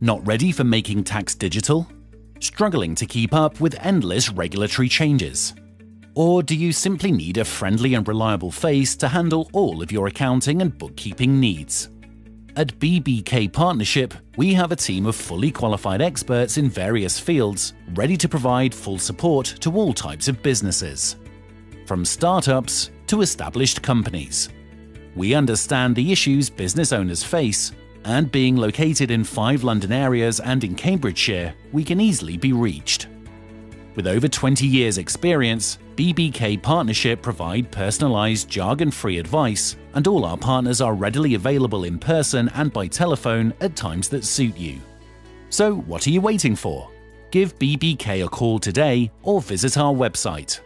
Not ready for making tax digital? Struggling to keep up with endless regulatory changes? Or do you simply need a friendly and reliable face to handle all of your accounting and bookkeeping needs? At BBK Partnership, we have a team of fully qualified experts in various fields, ready to provide full support to all types of businesses. From startups to established companies. We understand the issues business owners face, and being located in five London areas and in Cambridgeshire, we can easily be reached. With over 20 years' experience, BBK Partnership provide personalized, jargon-free advice, and all our partners are readily available in person and by telephone at times that suit you. So what are you waiting for? Give BBK a call today or visit our website